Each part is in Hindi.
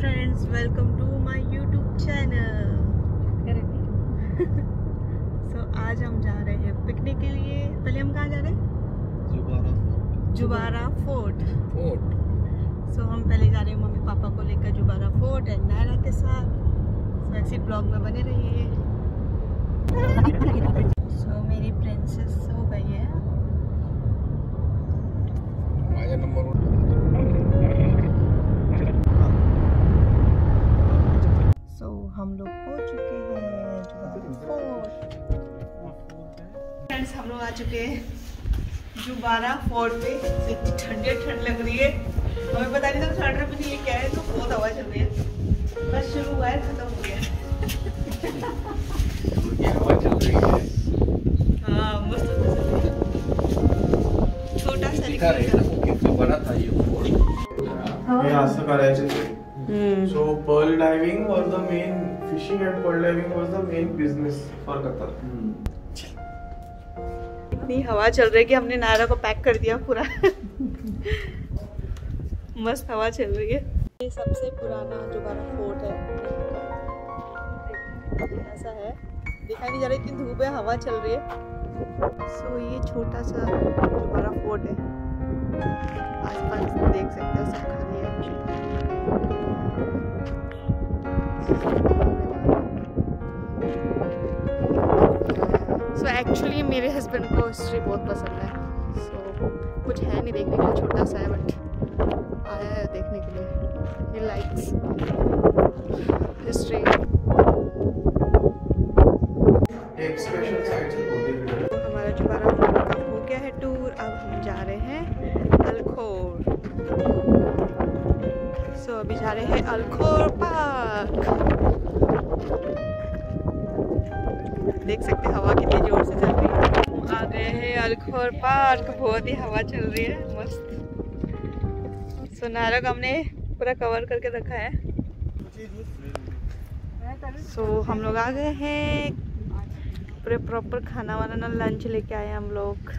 Friends welcome to my YouTube channel so आज हम जा रहे हैं पिकनिक के लिए। पहले हम कहाँ जा रहे हैं? Zubarah fort Zubarah fort fort so हम पहले जा रहे हैं मम्मी पापा को लेकर जुबारा फोर्ट एंड नायरा के साथ। सो ऐसे ब्लॉग में बने रहिए। सो मेरी हैं जुबारा फोर्ट पे इतनी ठंडी ठंड लग रही है। हमें पता नहीं था स्वेटर भी नहीं है क्या है तो बहुत हवा चल रही है। बस शुरू हुआ है खत्म हो गया हवा चल रही है मस्त छोटा सा बड़ा था ये असं करायचे so pearl diving was the main fishing and pearl was the main business for Qatar इतनी हवा चल रही है कि हमने नायरा को पैक कर दिया पूरा। मस्त हवा चल रही है। ये सबसे पुराना जुबारा फोर्ट है, ऐसा है। दिखाई नहीं जा रहा इतनी धूप है हवा चल रही है। सो ये छोटा सा जुबारा फोर्ट है, आसपास देख सकते हो, सब खाली है। मेरे हस्बैंड को हिस्ट्री बहुत पसंद है। सो so, कुछ है नहीं देखने के लिए छोटा सा है बट आया है देखने के लिए। ही लाइक्स हिस्ट्री हमारा जुबारा फोर्ट हो गया है टूर अब हम जा रहे हैं अलखोर। सो so, अभी जा रहे हैं अलखोर पार्क देख सकते हैं हवा कितनी ज़ोर से चल आ अलखोर पार्क बहुत ही हवा चल रही है मस्त। सो नारक हमने पूरा कवर करके रखा है। सो so, हम लोग आ गए हैं। पूरे प्रॉपर खाना वाना ना लंच लेके आए हम लोग।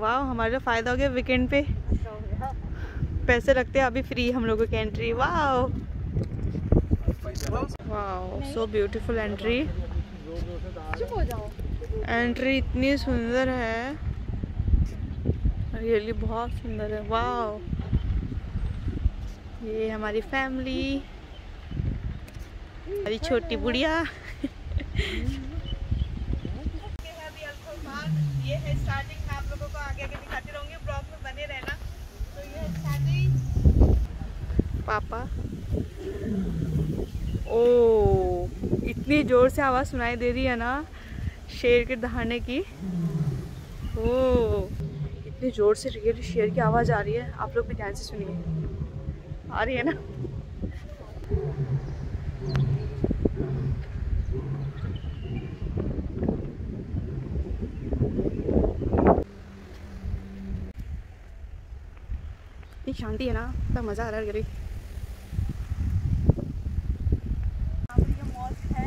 वाह हमारा फ़ायदा हो गया वीकेंड पे। पैसे लगते हैं, अभी फ्री हम लोगों की एंट्री वाह वाह सो ब्यूटीफुल एंट्री एंट्री इतनी सुंदर है। रियली बहुत सुंदर है। वाह ये हमारी फैमिली हमारी छोटी बुढ़िया ये है स्टार्टिंग मैं आप लोगों को आगे आगे दिखाती रहूँगी ब्लॉग में बने रहना तो ये है स्टार्टिंग पापा ओ इतनी ज़ोर से आवाज़ सुनाई दे रही है ना, शेर के दहाड़ने की। ओ इतनी ज़ोर से रियल शेर की आवाज़ आ रही है, आप लोग भी ध्यान से सुनिए। आ रही है ना? शांति है ना तो मज़ा आ रहा है गली मॉस्क है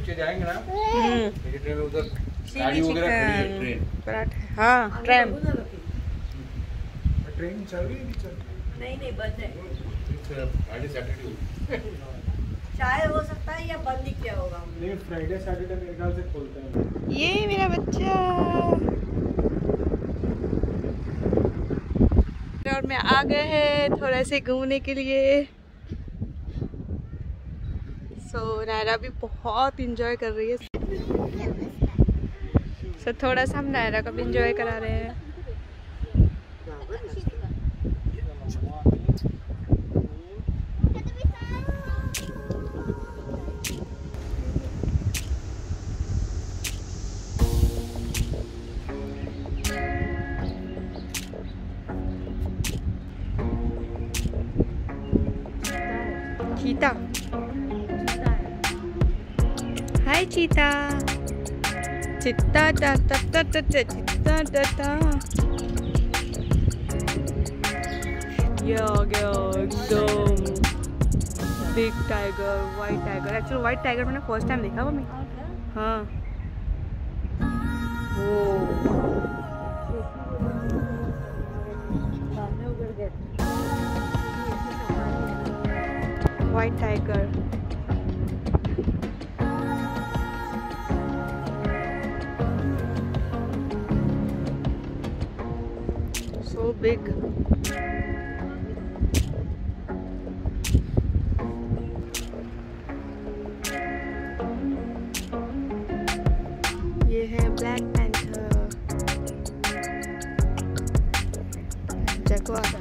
नीचे जाएँगे ना? हम्म। ट्रेन में उधर गाड़ी वगैरह खड़ी है ट्रेन। पराठे। हाँ ट्रैम ट्रेन। चल रही है नहीं नहीं बंद है। गाड़ी सैटरडे शायद हो सकता है या बंद ही किया होगा। नहीं फ्राइडे सैटरडे मेरे ख्याल से खोलते हैं। ये मेरा बच्चा। और मैं आ गए हैं थोड़ा से घूमने के लिए। सो so, नायरा भी बहुत इंजॉय कर रही है। सो so, थोड़ा सा हम नायरा का भी इंजॉय करा रहे हैं। हाय चीता चित्ता टा टा टा चित्ता टा टा ये आ गया एकदम big tiger white tiger actually white tiger मैंने फ़र्स्ट टाइम देखा मम्मी। हाँ। ओ। White tiger. Big. ये है ब्लैक पैंथर जगुआर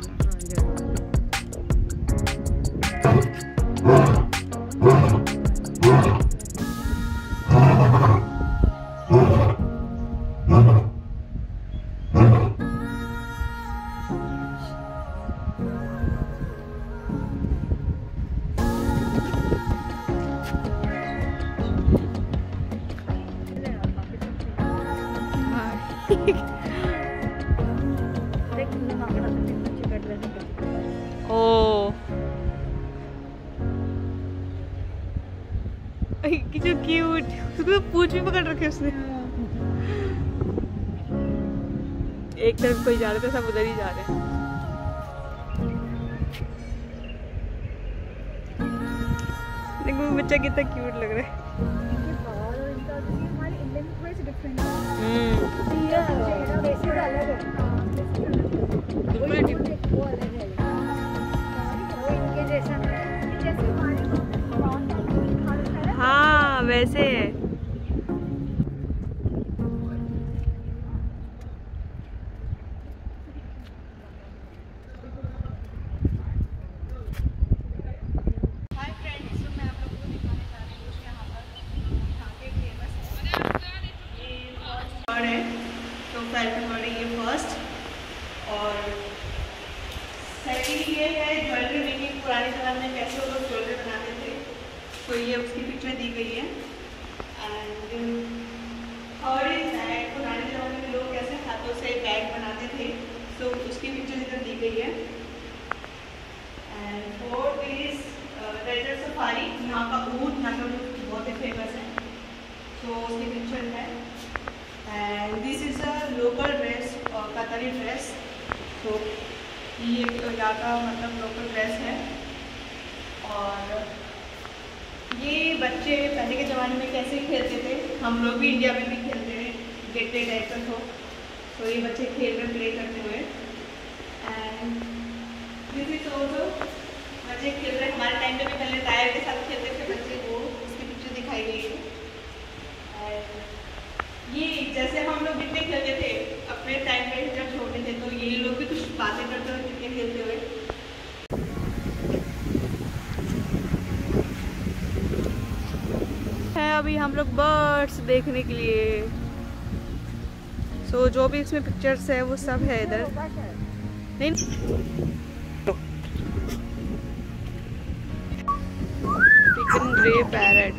जो क्यूट उसको तो पूछ भी पकड़ रखे उसने। एक तरफ़ कोई जा रहा था सब उधर ही जा रहे हैं। देखो बच्चा कितना क्यूट लग रहा है। हम्म। बिल्कुल वैसे है हाय फ्रेंड्स तो मैं आप लोगों को दिखाने जा रही हूँ यहाँ पर यहाँ के फ़ेमस ये फ़र्स्ट बर्ड है तो फैल्कन बर्ड है ये फ़र्स्ट और सेकंड ये है ज्वेलरी मेकिंग पुराने ज़माने में कैसे वो लोग ज्वेलरी बनाते थे तो ये उसकी पिक्चर दी गई है एंड थर्ड इज़ दैट पुराने ज़माने में लोग कैसे हाथों से बैग बनाते थे उसकी पिक्चर इधर दी गई है। And fourth is desert safari यहाँ का ऊँट, यहाँ का ऊँट बहुत ही फ़ेमस है। तो उसकी पिक्चर है। And this is a local dress Qatari dress तो ये यहाँ का मतलब लोकल ड्रेस है। और ये बच्चे पहले के ज़माने में कैसे खेलते थे? हम लोग भी इंडिया में भी खेलते हैं गेटे टाइप का तो। तो ये बच्चे खेल में प्ले करते हुए। एंड दिस इज़ ऑल्सो बच्चे खेल रहे हमारे टाइम पे भी पहले टायर के साथ खेलते थे बच्चे, वो उसकी पिक्चर दिखाई गई है एंड ये जैसे हम लोग कितने खेलते थे, अपने टाइम पे जब छोटे थे तो ये लोग भी कुछ बातें करते हुए क्रिकेट खेलते हुए। है अभी हम लोग बर्ड्स देखने के लिए। सो so, जो भी इसमें पिक्चर्स है वो सब है इधर। नहीं चिकन ग्रे पैरट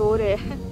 सो रहे हैं।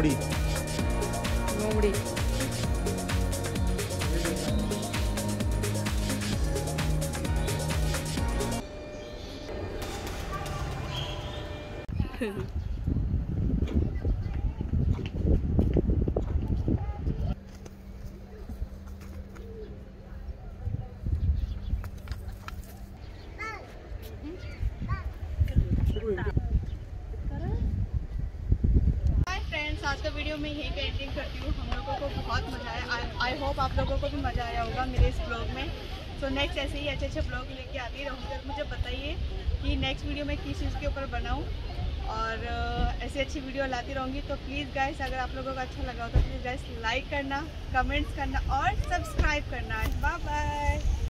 लोमड़ी लोमड़ी हाय आज का वीडियो मैं यहीं पे करती हूँ। हम लोगों को बहुत मज़ा आया। आई होप आप लोगों को भी मज़ा आया होगा मेरे इस ब्लॉग में। सो नेक्स्ट ऐसे ही अच्छे अच्छे ब्लॉग लेके आती रहूँगी। और मुझे बताइए कि नेक्स्ट वीडियो में किस चीज़ के ऊपर बनाऊँ। और ऐसी अच्छी वीडियो लाती रहूँगी। तो प्लीज़ गाइस अगर आप लोगों को अच्छा लगा हो तो प्लीज़ गाइस लाइक करना कमेंट्स करना और सब्सक्राइब करना। Bye bye